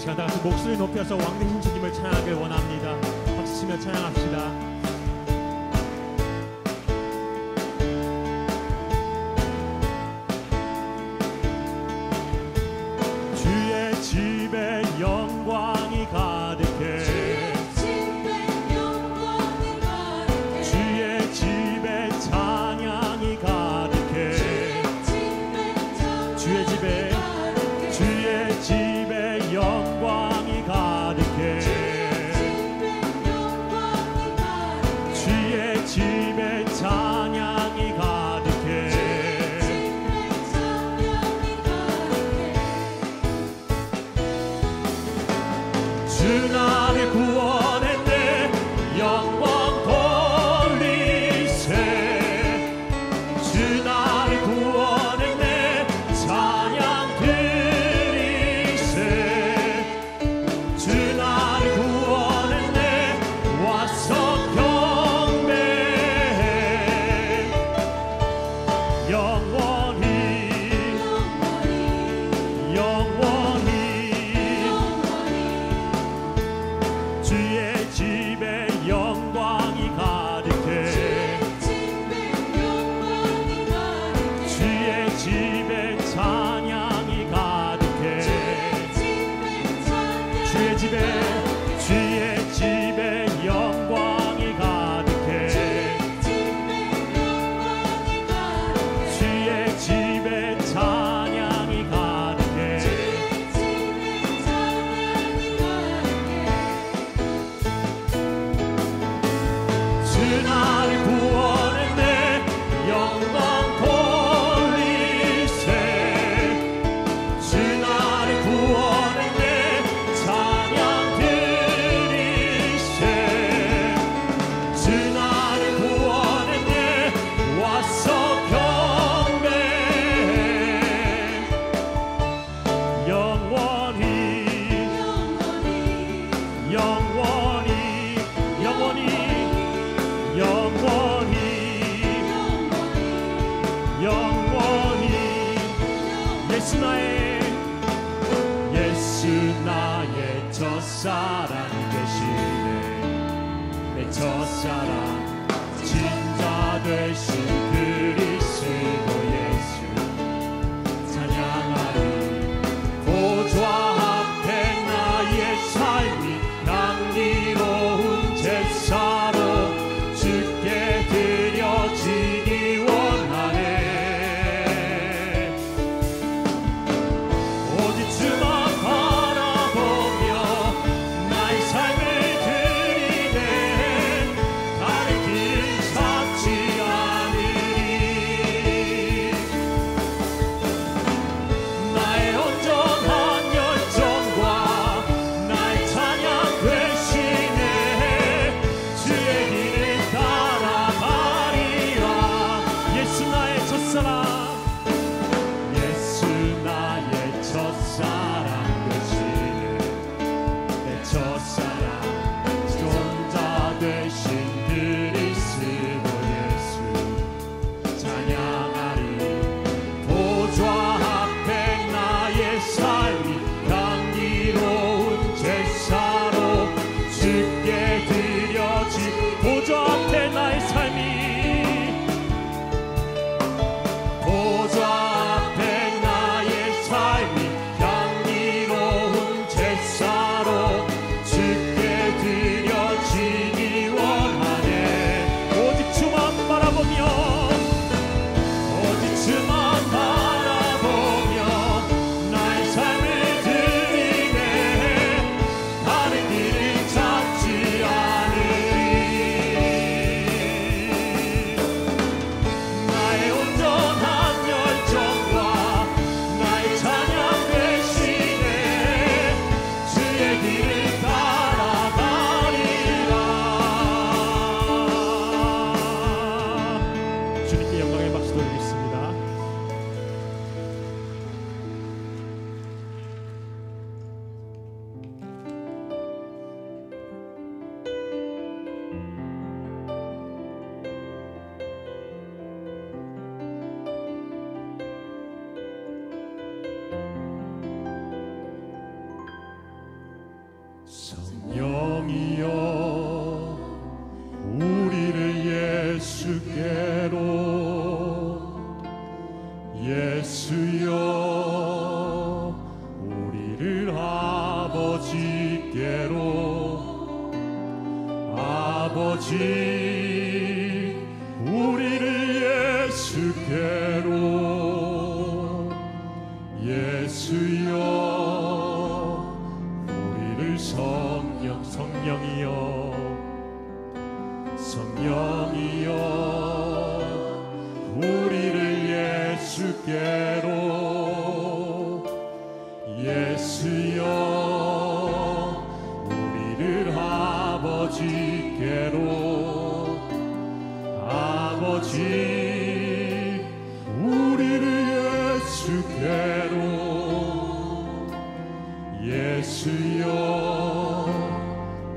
시간 다 같이 목소리 높여서 왕대 신 주님을 찬양하길 원합니다. 박수 치며 찬양합시다. 첫사랑 아버지께로. 아버지 우리를 예수께로. 예수여 우리를 성령 성령이여. 성령이여 우리를 예수께로. 예수여 우리를 아버지께로 아버지 우리를 예수께로. 예수여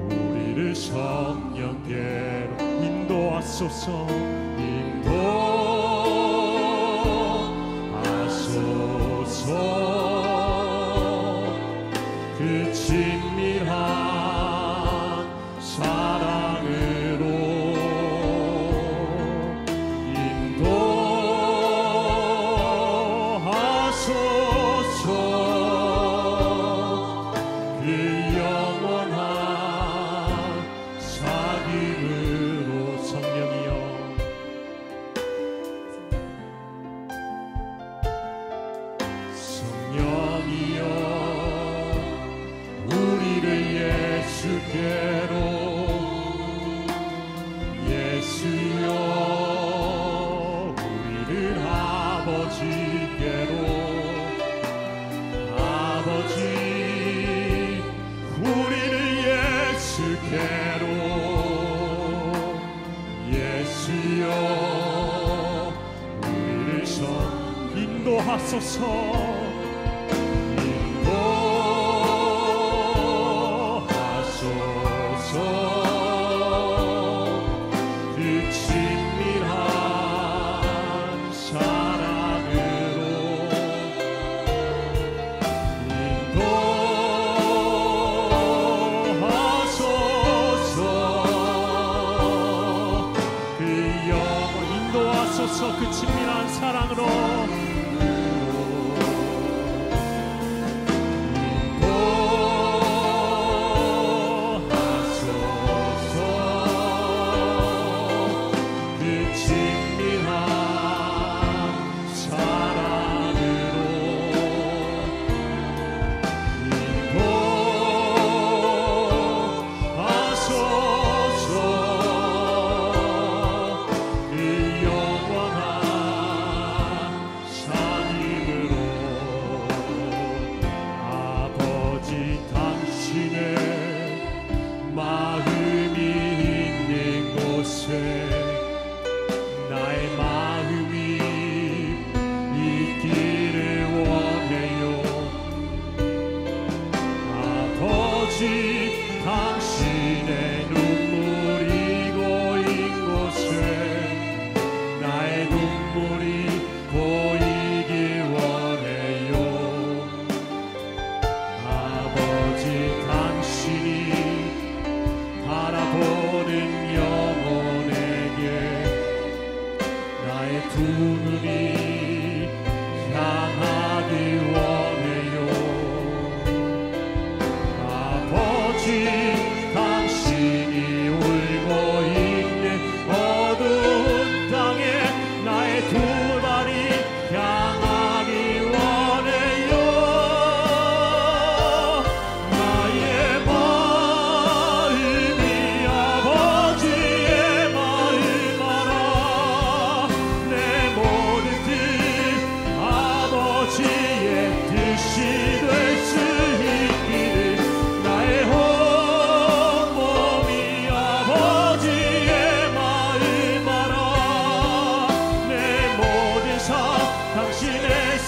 우리를 성령께로 인도하소서 사귐으로 성령이여. 성령이여 우리를 예수께로 예수여 우리를 아버지께로 아버지 우리를 예수께로 하소서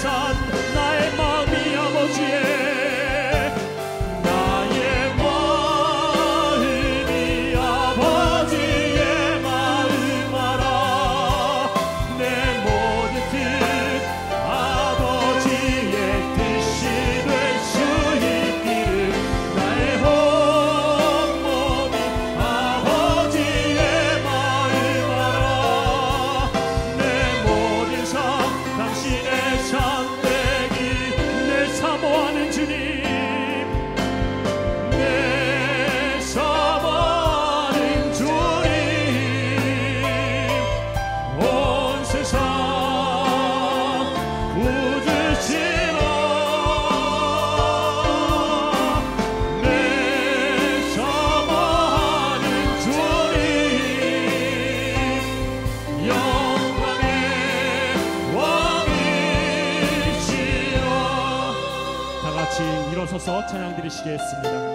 sun 찬양 드리시겠습니다.